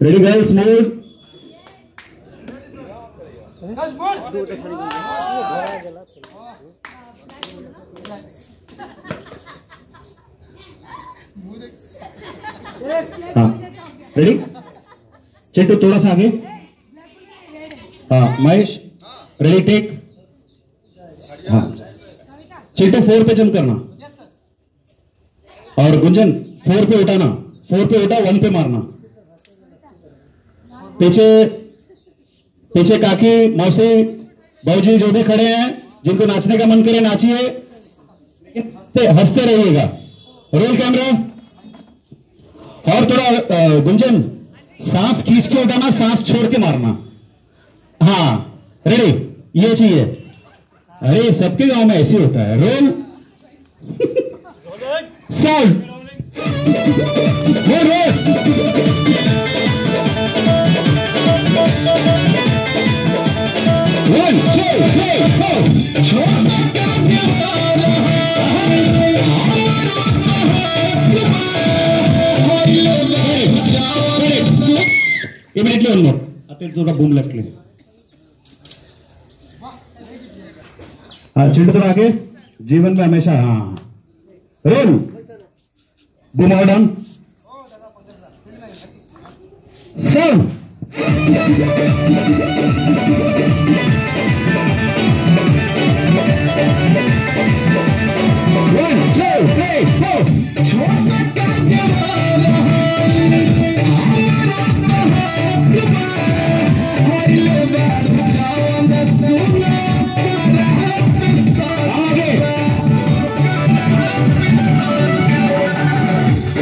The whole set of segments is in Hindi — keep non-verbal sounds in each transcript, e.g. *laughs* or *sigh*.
Ready girls, move. हाँ रेडी चिंटू थोड़ा सा आगे। हाँ महेश रेडी टेक हाँ चिंटू फोर पे जम करना। और गुंजन फोर पे उठाना। फोर पे उठा वन पे मारना। पीछे पीछे काकी, मौसी बाबूजी जो भी खड़े हैं, जिनको नाचने का मन करे, नाचिए। हँसते रहिएगा। Roll camera. और थोड़ा गुंजन, सांस खींच के उठाना, सांस छोड़ के मारना। हाँ रेडी ये चाहिए। अरे, सबके गाँव में ऐसे होता है। रोल। *laughs* साउंड लगले हाँ थोड़ा आगे। जीवन में हमेशा हाँ। रोल बूम और डाउन साउंड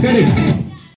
Get it.